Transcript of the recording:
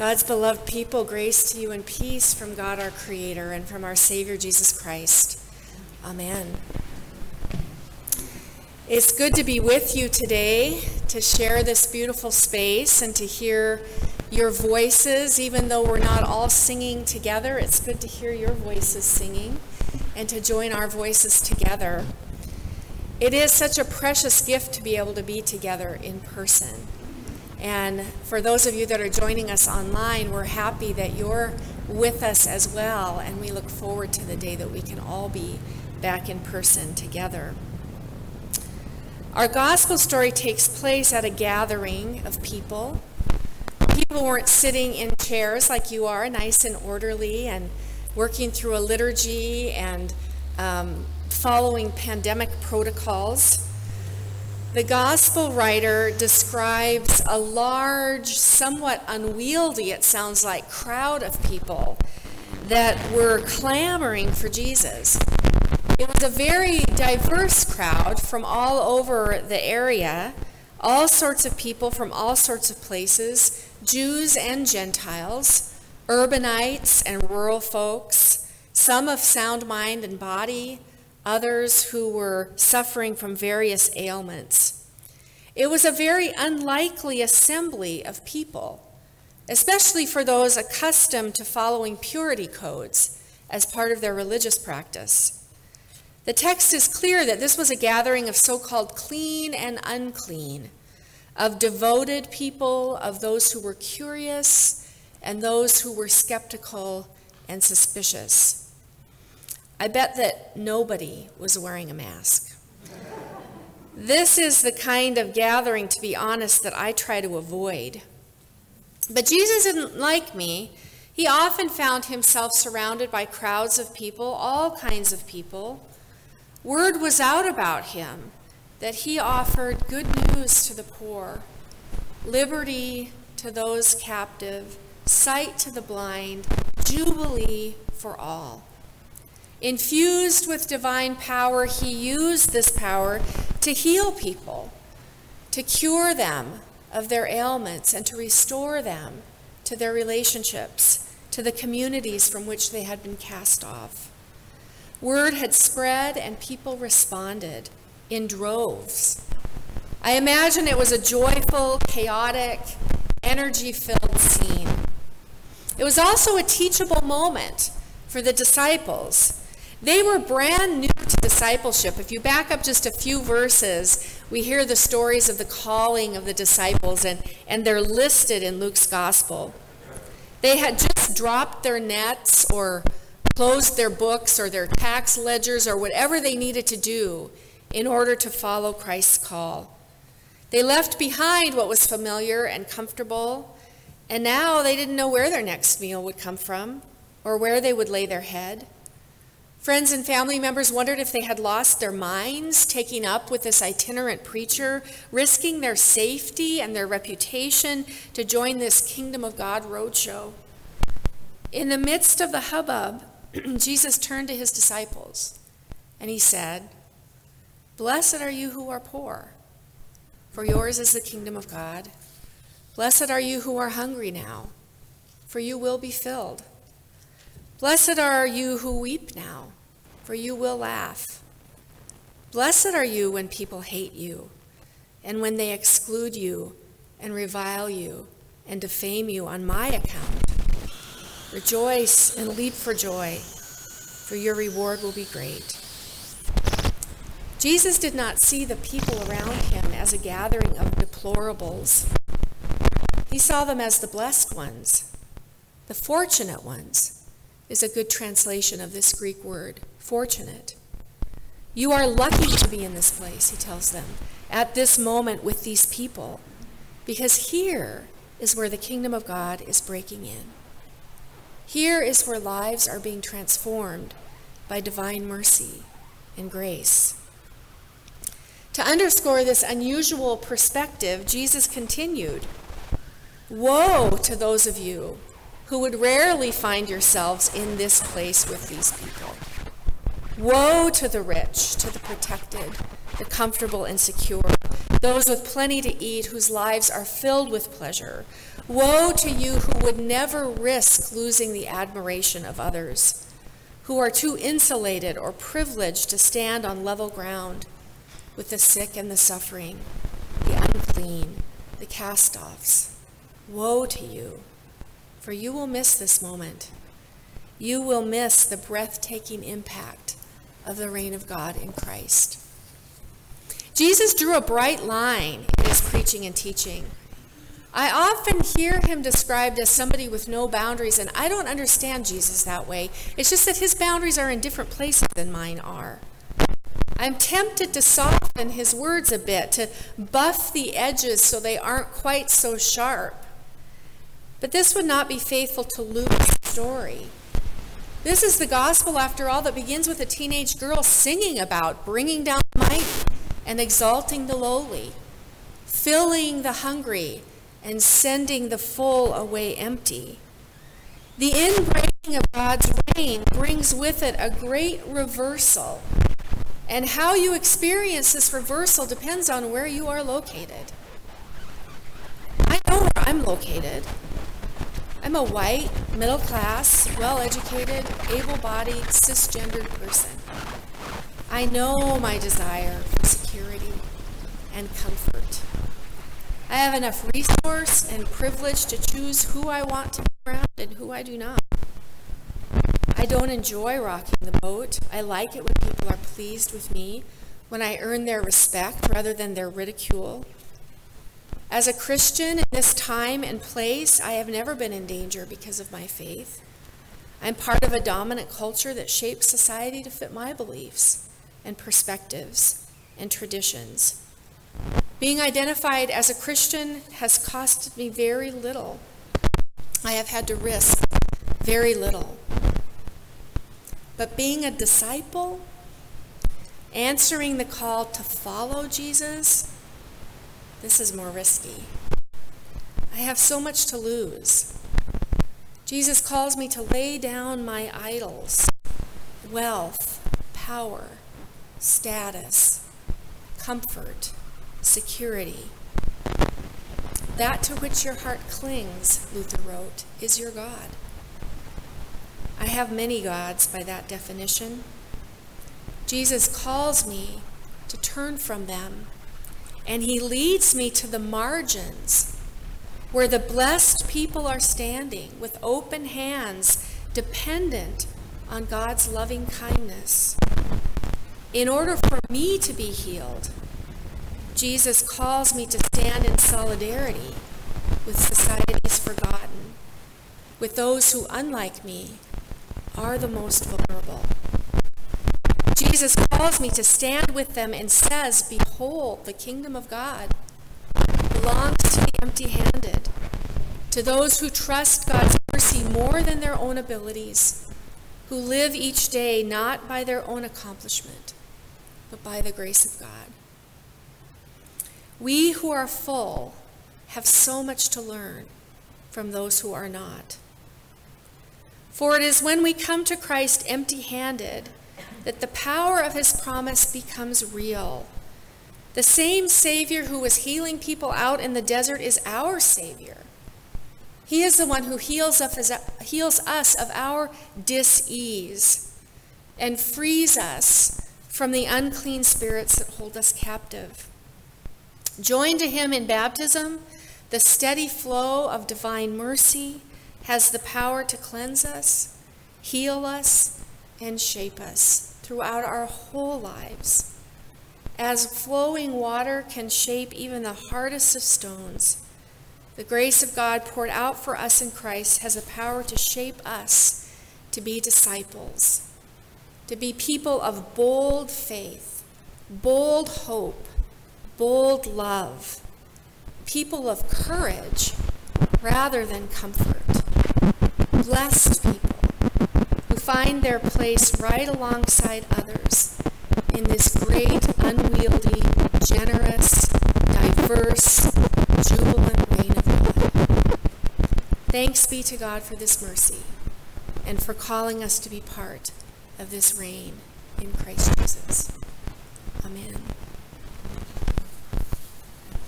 God's beloved people, grace to you and peace from God our Creator and from our Savior Jesus Christ. Amen. It's good to be with you today to share this beautiful space and to hear your voices, even though we're not all singing together. It's good to hear your voices singing and to join our voices together. It is such a precious gift to be able to be together in person. And for those of you that are joining us online, we're happy that you're with us as well, and we look forward to the day that we can all be back in person together. Our gospel story takes place at a gathering of people. People weren't sitting in chairs like you are, nice and orderly, and working through a liturgy and um, following pandemic protocols. The gospel writer describes a large, somewhat unwieldy, it sounds like, crowd of people that were clamoring for Jesus. It was a very diverse crowd from all over the area, all sorts of people from all sorts of places, Jews and Gentiles, urbanites and rural folks, some of sound mind and body, others who were suffering from various ailments. It was a very unlikely assembly of people, especially for those accustomed to following purity codes as part of their religious practice. The text is clear that this was a gathering of so called clean and unclean, of devoted people, of those who were curious, and those who were skeptical and suspicious. I bet that nobody was wearing a mask. This is the kind of gathering, to be honest, that I try to avoid. But Jesus didn't like me. He often found himself surrounded by crowds of people, all kinds of people. Word was out about him that he offered good news to the poor, liberty to those captive, sight to the blind, jubilee for all. Infused with divine power, he used this power to heal people, to cure them of their ailments, and to restore them to their relationships, to the communities from which they had been cast off. Word had spread, and people responded in droves. I imagine it was a joyful, chaotic, energy filled scene. It was also a teachable moment for the disciples they were brand new to discipleship. If you back up just a few verses, we hear the stories of the calling of the disciples, and, and they're listed in Luke's gospel. They had just dropped their nets or closed their books or their tax ledgers or whatever they needed to do in order to follow Christ's call. They left behind what was familiar and comfortable, and now they didn't know where their next meal would come from or where they would lay their head. Friends and family members wondered if they had lost their minds taking up with this itinerant preacher, risking their safety and their reputation to join this Kingdom of God roadshow. In the midst of the hubbub, Jesus turned to his disciples and he said, Blessed are you who are poor, for yours is the kingdom of God. Blessed are you who are hungry now, for you will be filled. Blessed are you who weep now, for you will laugh. Blessed are you when people hate you, and when they exclude you, and revile you, and defame you on my account. Rejoice and leap for joy, for your reward will be great. Jesus did not see the people around him as a gathering of deplorables. He saw them as the blessed ones, the fortunate ones is a good translation of this Greek word, fortunate. You are lucky to be in this place, he tells them, at this moment with these people, because here is where the kingdom of God is breaking in. Here is where lives are being transformed by divine mercy and grace. To underscore this unusual perspective, Jesus continued Woe to those of you who would rarely find yourselves in this place with these people. Woe to the rich, to the protected, the comfortable and secure, those with plenty to eat, whose lives are filled with pleasure. Woe to you who would never risk losing the admiration of others, who are too insulated or privileged to stand on level ground with the sick and the suffering, the unclean, the cast offs. Woe to you, for you will miss this moment. You will miss the breathtaking impact of the reign of God in Christ. Jesus drew a bright line in his preaching and teaching. I often hear him described as somebody with no boundaries, and I don't understand Jesus that way. It's just that his boundaries are in different places than mine are. I'm tempted to soften his words a bit, to buff the edges so they aren't quite so sharp. But this would not be faithful to Luke's story. This is the gospel, after all, that begins with a teenage girl singing about bringing down the mighty and exalting the lowly, filling the hungry and sending the full away empty. The inbreaking of God's reign brings with it a great reversal. And how you experience this reversal depends on where you are located. I know where I'm located. I'm a white, middle class, well educated, able bodied, cisgendered person. I know my desire for security and comfort. I have enough resource and privilege to choose who I want to be around and who I do not. I don't enjoy rocking the boat. I like it when people are pleased with me, when I earn their respect rather than their ridicule. As a Christian in this time and place, I have never been in danger because of my faith. I'm part of a dominant culture that shapes society to fit my beliefs and perspectives and traditions. Being identified as a Christian has cost me very little. I have had to risk very little. But being a disciple, answering the call to follow Jesus, this is more risky. I have so much to lose. Jesus calls me to lay down my idols, wealth, power, status, comfort, security. That to which your heart clings, Luther wrote, is your God. I have many gods by that definition. Jesus calls me to turn from them and he leads me to the margins where the blessed people are standing with open hands, dependent on God's loving kindness. In order for me to be healed, Jesus calls me to stand in solidarity with society's forgotten, with those who, unlike me, are the most vulnerable. Jesus calls me to stand with them and says, Behold, the kingdom of God belongs to the empty handed, to those who trust God's mercy more than their own abilities, who live each day not by their own accomplishment, but by the grace of God. We who are full have so much to learn from those who are not. For it is when we come to Christ empty handed that the power of his promise becomes real. The same Savior who was healing people out in the desert is our Savior. He is the one who heals us, heals us of our dis-ease and frees us from the unclean spirits that hold us captive. Joined to him in baptism, the steady flow of divine mercy has the power to cleanse us, heal us, and shape us throughout our whole lives. As flowing water can shape even the hardest of stones, the grace of God poured out for us in Christ has the power to shape us to be disciples, to be people of bold faith, bold hope, bold love, people of courage rather than comfort, blessed people find their place right alongside others in this great, unwieldy, generous, diverse, jubilant reign of God. Thanks be to God for this mercy and for calling us to be part of this reign in Christ Jesus. Amen.